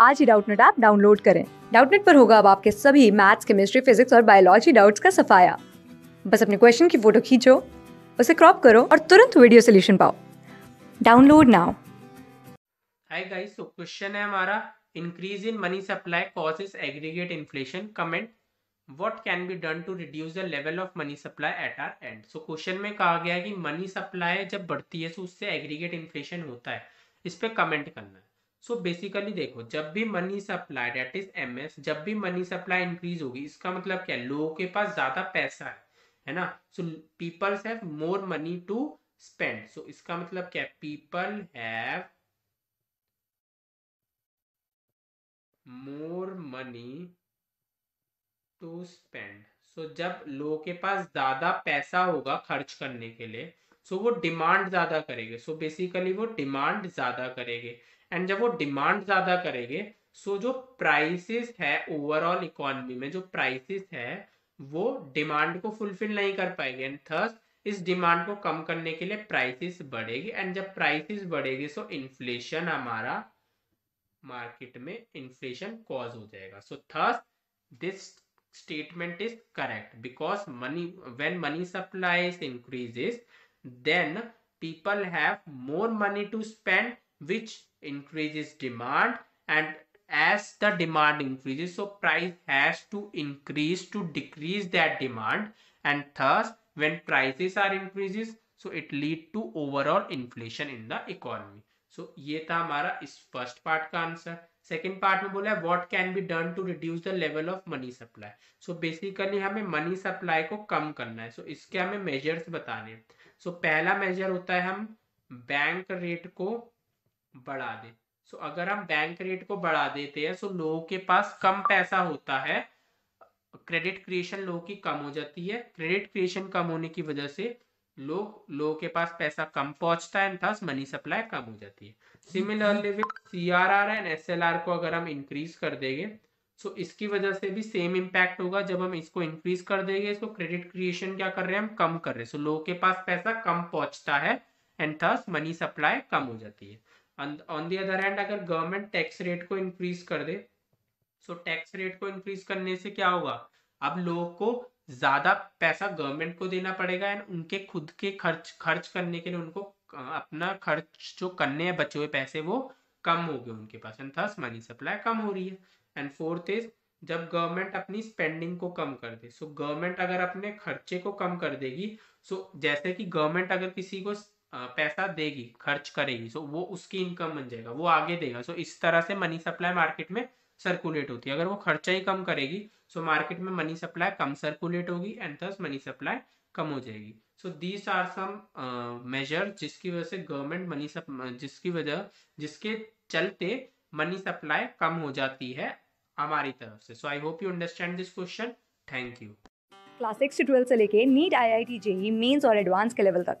आज ही Doubtnut app download करें। डाउटनेट पर होगा अब आपके सभी मैथ्स, केमिस्ट्री, फिजिक्स और बायोलॉजी डाउट्स का सफाया। बस अपने क्वेश्चन की फ़ोटो खींचो, उसे क्रॉप करो और तुरंत वीडियो सोल्यूशन पाओ। Download now. हाय गाइस तो क्वेश्चन है हमारा increase in money supply causes aggregate inflation comment what can be done to reduce the level of money supply at R and so question में कहा गया है कि मनी सप्लाई जब बढ़ती है तो उससे एग्रीगेट इन्फ्लेशन होता है। इस पे कमेंट करना है। सो so बेसिकली देखो, जब भी money supply that is M S जब भी मनी सप्लाई इंक्रीज होगी, इसका मतलब क्या है? लोगों के पास ज़्यादा पैसा है है ना? So peoples have more money to spend so इसका मतलब क्या है? People have more money to spend so जब लोगों के पास ज़्यादा पैसा होगा खर्च करने के लिए सो so वो डिमांड ज़्यादा करेंगे. सो बेसिकली वो डिमांड ज़्यादा करेंगे. एंड जब वो डिमांड ज़्यादा करेंगे सो जो प्राइसेस है ओवरऑल इकोनॉमी में, जो प्राइसेस है, वो डिमांड को फुलफिल नहीं कर पाएँगे. एंड थर्स इस डिमांड को कम करने के लिए प्राइसेस बढ़ेगी. एंड जब प्राइसेस बढ़ेगी सो इन्फ्लेशन हमारा मार्केट में इन्फ्लेशन कॉज हो जाएगा. So thus this statement is correct. Because money, when money supply increases, then people have more money to spend which increases demand and as the demand increases so price has to increase to decrease that demand and thus when prices are increases so it lead to overall inflation in the economy so ये था हमारा इस first part का answer second part में बोला है what can be done to reduce the level of money supply so basically हमें money supply को कम करना है सो so, इसके हमें मेजर्स बताने सो so, पहला मेजर होता है हम बैंक रेट को बढ़ा दे। सो so, अगर हम बैंक रेट को बढ़ा देते हैं तो लोगों के पास कम पैसा होता है क्रेडिट क्रिएशन लोगों की कम हो जाती है। क्रेडिट क्रिएशन कम होने की वजह से लोग लोगों के पास पैसा कम पहुँचता है थस मनी सप्लाई कम हो जाती है। Similarly with C R R and S L R को अगर हम इंक्रीज कर देंगे सो so इसकी वजह से भी सेम इम्पैक्ट होगा। जब हम इसको इंक्रीज कर देंगे इसको क्रेडिट क्रिएशन क्या कर रहे हैं हम कम कर रहे हैं। सो so लोगों के पास पैसा कम पहुँचता है एंड थस मनी सप्लाई कम हो जाती है। ऑन दी अदर हैंड अगर गवर्नमेंट टैक्स रेट को इंक्रीज कर दे सो टैक्स रेट को इंक्रीज करने से क्या होगा? अब लोगों को ज़्यादा पैसा गवर्नमेंट को देना पड़ेगा एंड उनके खुद के खर्च खर्च करने के लिए उनको अपना खर्च जो करने हैं बचे हुए पैसे वो कम हो गए उनके पास। एंड थस मनी सप्लाई कम हो रही है। एंड फोर्थ इज़ जब गवर्नमेंट अपनी स्पेंडिंग को कम कर दे सो so, गवर्नमेंट अगर अपने खर्चे को कम कर देगी सो so, जैसे कि गवर्नमेंट अगर किसी को पैसा देगी, खर्च करेगी सो वो उसकी इनकम बन जाएगा, वो आगे देगा। सो इस तरह से मनी सप्लाई मार्केट में सर्कुलेट होती है। अगर वो खर्चा ही कम करेगी सो मार्केट में मनी सप्लाई कम सर्कुलेट होगी एंड थस मनी सप्लाई कम हो जाएगी। So these are some major जिसकी वजह से गवर्नमेंट मनी जिसकी वजह, जिसके चलते मनी सप्लाई कम हो जाती है हमारी तरफ़ से। So I hope you understand this question thank you class six से ट्वेल्थ से लेके NEET I I T JEE Mains और एडवांस के लेवल तक।